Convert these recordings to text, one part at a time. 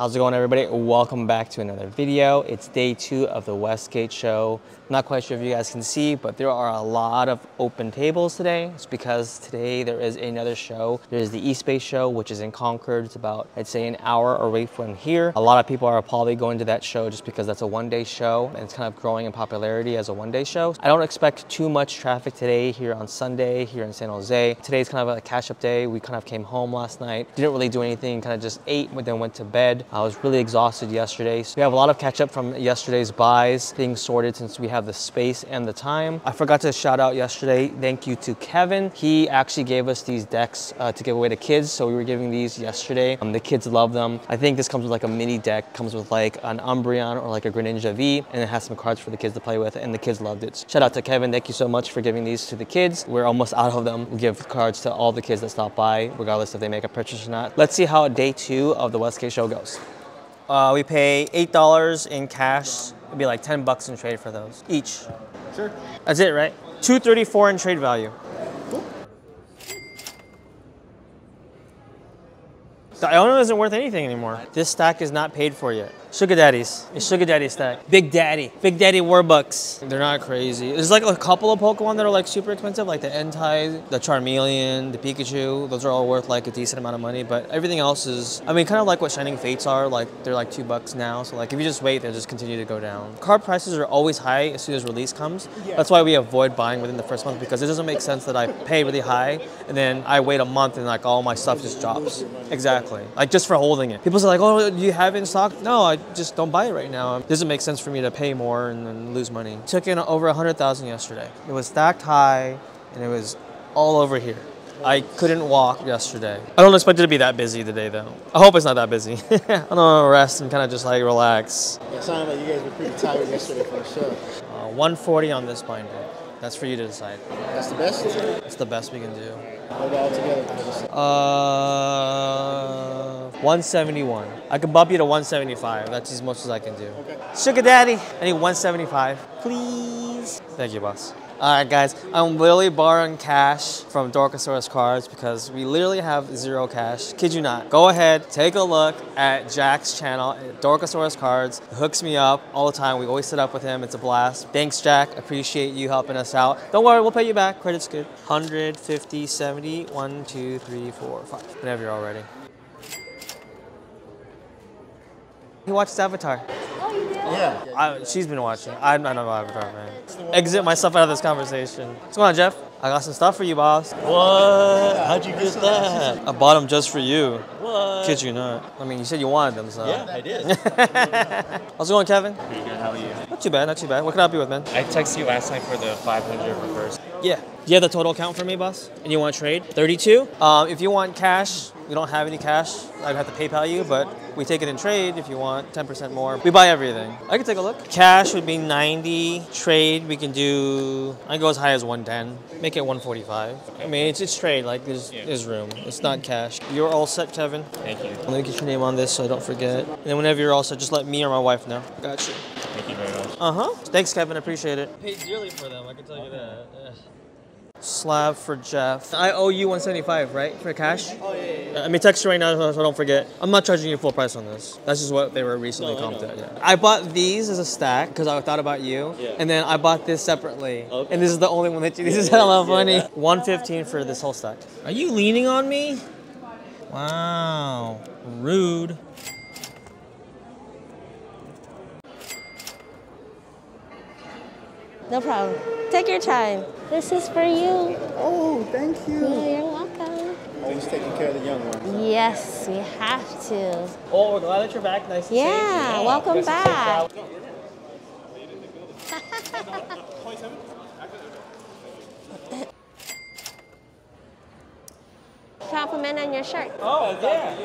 How's it going everybody? Welcome back to another video. It's day two of the Westgate show. Not quite sure if you guys can see, but there are a lot of open tables today. It's because today there is another show. There's the East Bay show, which is in Concord. It's about, I'd say an hour away from here. A lot of people are probably going to that show just because that's a one day show and it's kind of growing in popularity as a one day show. I don't expect too much traffic today here on Sunday here in San Jose. Today's kind of a catch up day. We kind of came home last night. Didn't really do anything, kind of just ate, but then went to bed. I was really exhausted yesterday. So we have a lot of catch up from yesterday's buys, things sorted since we have the space and the time. I forgot to shout out yesterday. Thank you to Kevin. He actually gave us these decks uh, to give away to kids. So we were giving these yesterday. Um, the kids love them. I think this comes with like a mini deck, comes with like an Umbreon or like a Greninja V, and it has some cards for the kids to play with, and the kids loved it. Shout out to Kevin. Thank you so much for giving these to the kids. We're almost out of them. We give cards to all the kids that stop by, regardless if they make a purchase or not. Let's see how day two of the Westgate show goes. Uh, we pay eight dollars in cash. It'd be like ten bucks in trade for those each. Sure. That's it, right? Two thirty-four in trade value. The Iono isn't worth anything anymore. This stack is not paid for yet. Sugar Daddies. It's Sugar Daddy stack. Big Daddy. Big Daddy Warbucks. They're not crazy. There's like a couple of Pokemon that are like super expensive, like the Entei, the Charmeleon, the Pikachu. Those are all worth like a decent amount of money, but everything else is, I mean, kind of like what Shining Fates are. Like they're like two bucks now. So like if you just wait, they'll just continue to go down. Card prices are always high as soon as release comes. That's why we avoid buying within the first month because it doesn't make sense that I pay really high and then I wait a month and like all my stuff just drops. Exactly. Like just for holding it. People say like, oh, you have it in stock? No, I just don't buy it right now. It doesn't make sense for me to pay more and then lose money. Took in over a hundred thousand yesterday. It was stacked high and it was all over here. I couldn't walk yesterday. I don't expect it to be that busy today though. I hope it's not that busy. I don't want to rest and kind of just like relax. It sounded like you guys were pretty tired yesterday for sure. Uh, 140 on this binder. That's for you to decide. That's the best? It's the best we can do. What about altogether? Uh, 171. I can bump you to 175. That's as much as I can do. Okay. Sugar Daddy, I need 175, please. Thank you, boss. All right, guys, I'm literally borrowing cash from Dorkosaurus Cards because we literally have zero cash. Kid you not. Go ahead, take a look at Jack's channel, Dorkosaurus Cards. Hooks me up all the time. We always sit up with him. It's a blast. Thanks, Jack. Appreciate you helping us out. Don't worry, we'll pay you back. Credit's good. 150, 70, 1, 2, 3, 4, 5. Whenever you're all ready. He watches Avatar. Oh, yeah. I, she's been watching. I, I don't know Avatar, man. Exit myself out of this conversation. What's going on, Jeff? I got some stuff for you, boss. What? How'd you get that? I bought them just for you. What? Kid you not. I mean, you said you wanted them, so. Yeah, I did. How's it going, Kevin? Pretty good. How are you? Not too bad, not too bad. What can I help you with, man? I texted you last night for the 500 reverse. Yeah. Do you have the total count for me, boss? And you want to trade? 32? Um, if you want cash, we don't have any cash. I'd have to PayPal you, but we take it in trade if you want 10% more. We buy everything. I can take a look. Cash would be 90. Trade, we can do, I can go as high as 110. Make it 145. I mean, it's, it's trade, like there's, Yeah. there's room. It's not cash. You're all set, Kevin. Thank you. Let me get your name on this so I don't forget. And then whenever you're all set, just let me or my wife know. Gotcha. Thank you very much. Uh huh. Thanks, Kevin. Appreciate it. Paid dearly for them. I can tell you that. Slab for Jeff. I owe you 175, right, for cash? Oh yeah. yeah, Let me text you right now so I don't forget. I'm not charging you full price on this. That's just what they were recently No, I comped at. Yeah. I bought these as a stack because I thought about you, Yeah. and then I bought this separately. Okay. And this is the only one that you. This is hella funny. 115 for this whole stack. Are you leaning on me? Wow. Rude. No problem. Take your time. This is for you. Oh, thank Yeah, you. you're welcome. Always taking care of the young ones. Yes, we have to. Oh, we're glad that you're back. Nice to see you. Yeah, welcome back. Compliment on your shirt. Oh, yeah.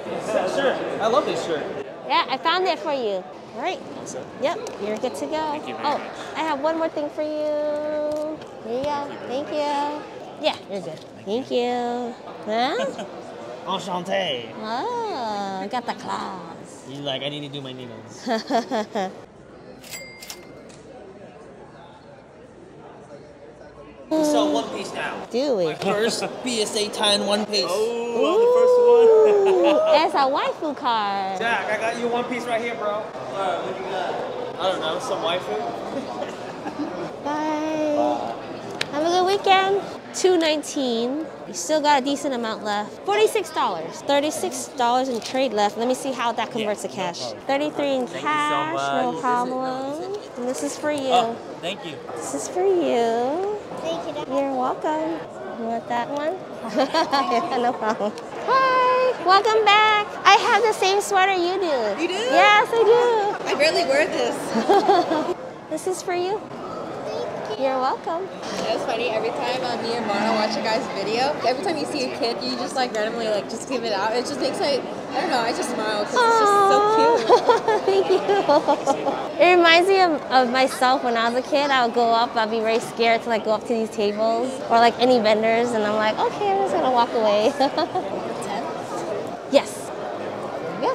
Sure. I love this shirt. Yeah, I found it for you. All right. Yep, you're good to go. you very oh, much. I have one more thing for you. Here you go. Thank you. Yeah, you're good. Thank you. Huh? Enchanté. Oh, I got the claws. He's like, I need to do my needles. we sell One Piece now. Do we? First BSA tie in One Piece. Oh, Ooh, esa a waifu card. Jack, I got you one piece right here, bro. what you got? I don't know, some waifu. Bye. Have a good weekend. 219. You still got a decent amount left. $46. $36 in trade left. Let me see how that converts to cash. 33 in cash, no problem. And this is for oh, you. Oh, thank you. This is for you. You're welcome. You want that one? yeah, no problem. Hi, welcome back. I have the same sweater you do. You do? Yes, I do. I barely wear this. this is for you. You're welcome. It's funny, every time uh, me and Mona watch a guy's video, every time you see a kid, you just like randomly like just give it out. It just makes like, I don't know, I just smile because it's just so cute. Thank you. It reminds me of, of myself when I was a kid. I would go up, I'd be very scared to like go up to these tables or like any vendors, and I'm like, okay, I'm just gonna walk away. yes. Yeah.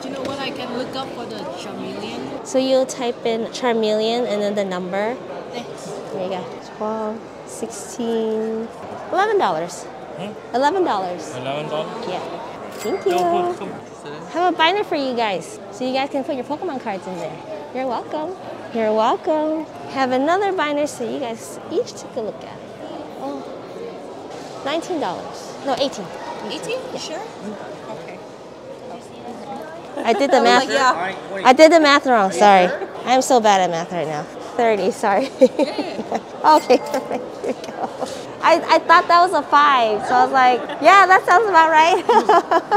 Do you know what I can look up for the chameleon? So you'll type in Charmeleon and then the number. Thanks. There you go. 12, 16, $11. Hmm? $11. Eleven dollars. Yeah. Thank you. I have a binder for you guys, so you guys can put your Pokemon cards in there. You're welcome. You're welcome. Have another binder so you guys each take a look at. Oh, $19. No, 18. 18? Sure? Okay. I did the math. yeah. I did the math wrong. Sorry. I'm so bad at math right now. 30, sorry. okay, perfect. Here we go. I, I thought that was a five, so I was like, yeah, that sounds about right.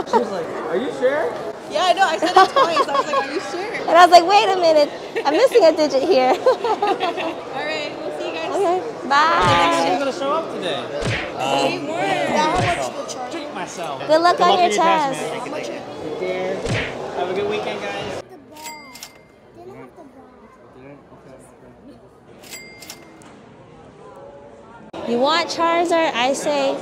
She was like, are you sure? Yeah, I know. I said it twice. I was like, are you sure? and I was like, wait a minute, I'm missing a digit here. All right, we'll see you guys. okay, bye. You're gonna show up today. Eight more. Treat myself. Good luck on luck your in your test, test. Man. Take care. Have a good weekend, guys. You want Charizard? I say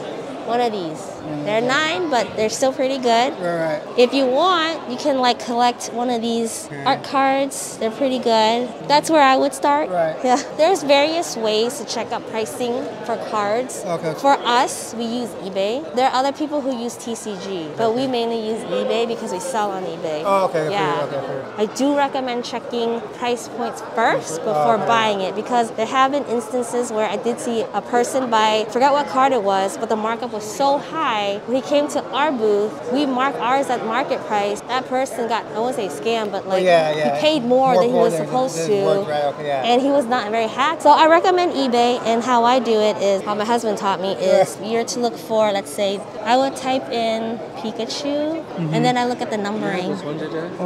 one of these. They're nine, but they're still pretty good. Right. If you want, you can like collect one of these art cards. They're pretty good. That's where I would start. Right. Yeah. There's various ways to check out pricing for cards. Okay. For us, we use eBay. There are other people who use TCG, but we mainly use eBay because we sell on eBay. Oh, okay, okay, Yeah. okay, okay. I do recommend checking price points first uh-huh. before Okay. buying it because there have been instances where I did see a person buy, forgot what card it was, but the markup was so high. When he came to our booth, we marked ours at market price. That person got, I won't say scam, but like yeah, yeah. he paid more, than he was supposed to. worth, right, okay, yeah. And he was not very hacked. So I recommend eBay and how I do it is how my husband taught me is you're to look for, let's say, I would type in Pikachu Mm-hmm. and then I look at the numbering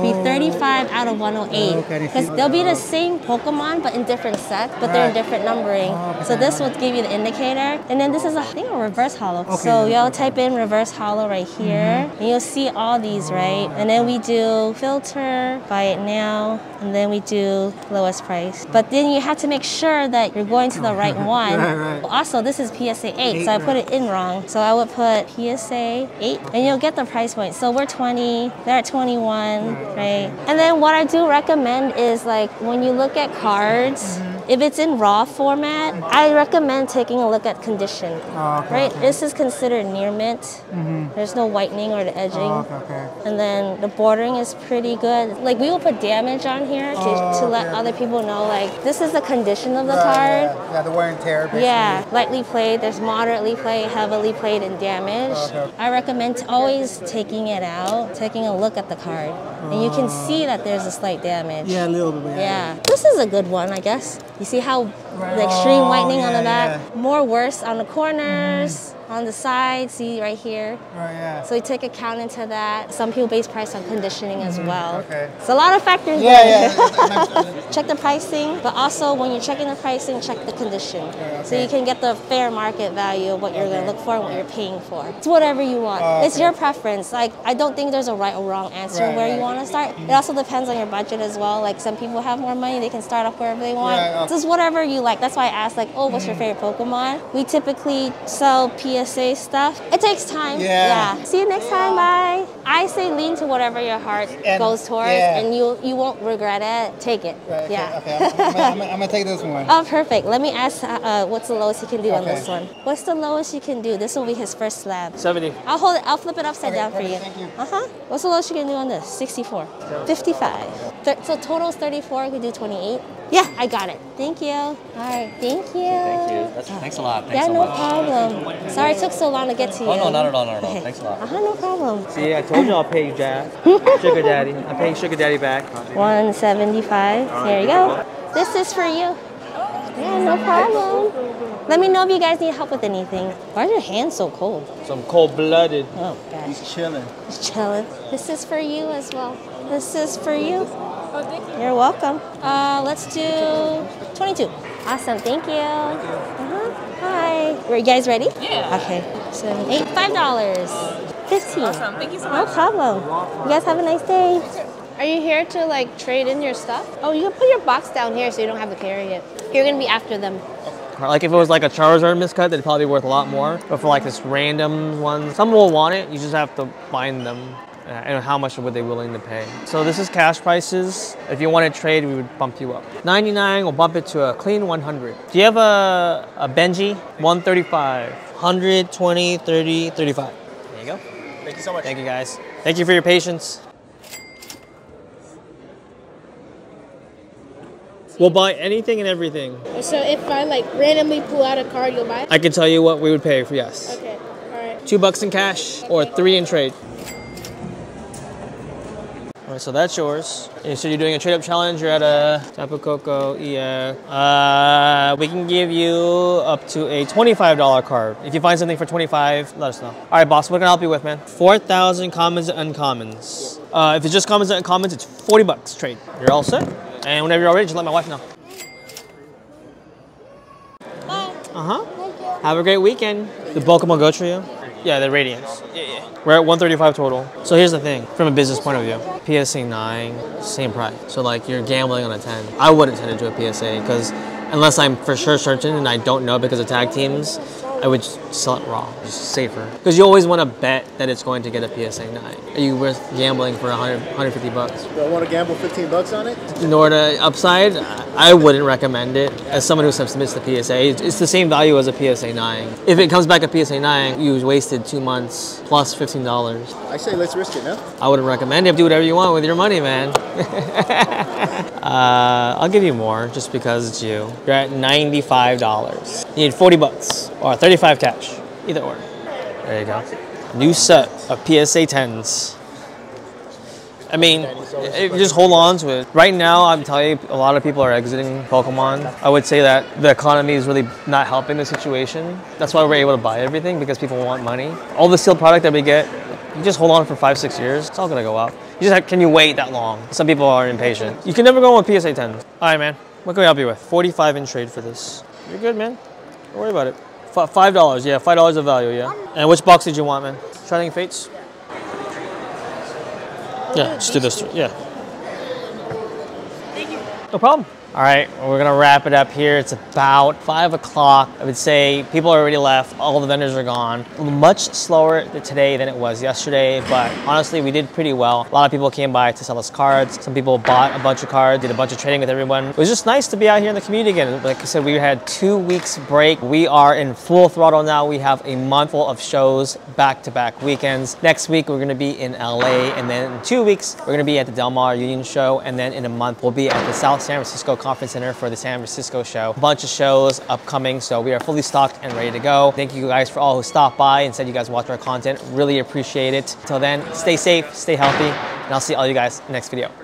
be 35 out of 108 Oh, okay, because they'll be the same Pokemon but in different sets, but they're in different numbering. Oh, okay. So this will give you the indicator, and then this is a, I think a reverse holo. Okay. So you'll type in reverse holo right here, mm-hmm. and you'll see all these right, and then we do filter, buy it now, and then we do lowest price. But then you have to make sure that you're going to the right one. Right, right. Also, this is PSA 8, Eight, so I right. put it in wrong. So I would put PSA 8, and you'll get the price point. So we're 20, they're at 21, right? And then what I do recommend is like when you look at cards, mm-hmm. If it's in raw format, I recommend taking a look at condition. Oh, okay, right? okay. This is considered near mint. Mm-hmm. There's no whitening or the edging. Oh, okay, okay. And then the bordering is pretty good. Like we will put damage on here to, Oh, to let other people know like this is the condition of the Right, card. Yeah, yeah, the wear and tear. Basically. Yeah, lightly played, there's moderately played, heavily played, and damaged. Oh, okay. I recommend always taking it out, taking a look at the card. And you can oh. see that there's a slight damage. Yeah, a little bit. Yeah. This is a good one, I guess. You see how the extreme Oh, whitening on the oh, yeah, back? More worse on the corners, on the side, see right here. Right, yeah. So you take account into that. Some people base price on conditioning as well. Mm-hmm. okay. It's a lot of factors yeah, there. yeah. check the pricing, but also when you're checking the pricing, check the condition. Okay. So you can get the fair market value of what you're gonna look for and what you're paying for. It's whatever you want. Oh, It's your preference. Like I don't think there's a right or wrong answer Right, where right. you want to start. It also depends on your budget as well. Like some people have more money, they can start off wherever they want. Right, okay. Just whatever you like. That's why I asked like, oh, what's your favorite Pokemon? We typically sell PSA stuff. It takes time. Yeah. See you next time. Bye. I I say lean to whatever your heart And- goes towards, yeah. and you you won't regret it. Take it. Right, okay, yeah. Okay. I'm, I'm, gonna- I'm, I'm gonna take this one. Oh, perfect. Let me ask uh, what's the lowest he can do on this one. What's the lowest you can do? This will be his first slab. 70. I'll hold it. I'll flip it upside Okay, down for you. thank you. Uh huh. What's the lowest you can do on this? 64. 55. Thir- so total is 34. We could do 28. Yeah, I got it. Thank you. All right. Thank you. Thank you. That's, thanks a lot. Thanks Yeah, so no much. problem. Sorry it took so long to get to you. Oh, no, not at all, not at all. Okay. Thanks a lot. Uh huh. No problem. See, I told you I'll pay you, Jack. Sugar Daddy. I'm paying Sugar Daddy back. 175. Here you go. This is for you. Yeah, no problem. Let me know if you guys need help with anything. Why are your hands so cold? Some cold blooded. Oh gosh, He's chilling. He's chilling. This is for you as well. This is for you. You're welcome. Uh, let's do 22. Awesome, thank you. Uh-huh. Hi. Are you guys ready? Yeah. Okay. Seven, eight, five dollars. Fifteen. Awesome. Thank you so much. No problem. You guys have a nice day. Are you here to like trade in your stuff? Oh, you can put your box down here so you don't have to carry it. You're gonna be after them. Like if it was like a Charizard miscut, that'd probably be worth a lot more. But for like this random one, some will want it. You just have to find them. Uh, And how much were they willing to pay? So this is cash prices. If you want to trade, we would bump you up. 99, we'll bump it to a clean 100. Do you have a, a Benji? 135. 120, 30, 35. There you go. Thank you so much. Thank you guys. Thank you for your patience. We'll buy anything and everything. So if I like randomly pull out a card, you'll buy it? I can tell you what we would pay for yes. Okay, alright. Two bucks in cash or three in trade. Right, so that's yours. And so you're doing a trade up challenge. You're at a Tapu Koko, yeah. Uh, we can give you up to a $25 card. If you find something for 25, let us know. All right, boss, what can I help you with, man? 4,000 commons and uncommons. Uh, if it's just commons and uncommons, it's 40 bucks trade. You're all set. And whenever you're all ready, just let my wife know. Bye. Uh huh. Have a great weekend. The Pokemon Go Trio? Yeah, the Radiance. Yeah, yeah. We're at 135 total. So here's the thing, from a business point of view, PSA 9, same price. So like you're gambling on a 10. I wouldn't tend to do a PSA because unless I'm for sure certain and I don't know because of tag teams, I would sell it raw, just safer. Because you always want to bet that it's going to get a PSA 9. Are you worth gambling for 100, 150 bucks? Do I want to gamble 15 bucks on it? in order to upside, I wouldn't recommend it. As someone who submits the PSA, it's it's the same value as a PSA 9. If it comes back a PSA 9, you wasted two months plus $15. I say let's risk it, no? I wouldn't recommend it. Do whatever you want with your money, man. uh, I'll give you more just because it's you. You're at $95. You need 40 bucks or 35 cash. Either or. There you go. New set of PSA 10s. I mean, if you just hold on to it. Right now, I'm telling you, a lot of people are exiting Pokemon. I would say that the economy is really not helping the situation. That's why we're able to buy everything because people want money. All the sealed product that we get, you just hold on for five, six years. It's all gonna go up. You just have, can you wait that long? Some people are impatient. You can never go on with PSA 10. All right, man. What can we help you with? 45 in trade for this. You're good, man. Don't worry about it. F- Five dollars, yeah, five dollars of value, yeah. And which box did you want, man? Shining Fates. Yeah, just do this. Yeah. No problem. All right, we're gonna wrap it up here. It's about five o'clock. I would say people already left. All the vendors are gone. Much slower today than it was yesterday, but honestly, we did pretty well. A lot of people came by to sell us cards. Some people bought a bunch of cards, did a bunch of trading with everyone. It was just nice to be out here in the community again. Like I said, we had two weeks break. We are in full throttle now. We have a month full of shows, back-to-back weekends. Next week, we're gonna be in LA, and then in two weeks, we're gonna be at the Del Mar Union Show, and then in a month, we'll be at the South San Francisco Conference Center for the San Francisco show. A bunch of shows upcoming, so we are fully stocked and ready to go. Thank you guys for all who stopped by and said you guys watch our content. Really appreciate it. Until then, stay safe, stay healthy, and I'll see all you guys next video.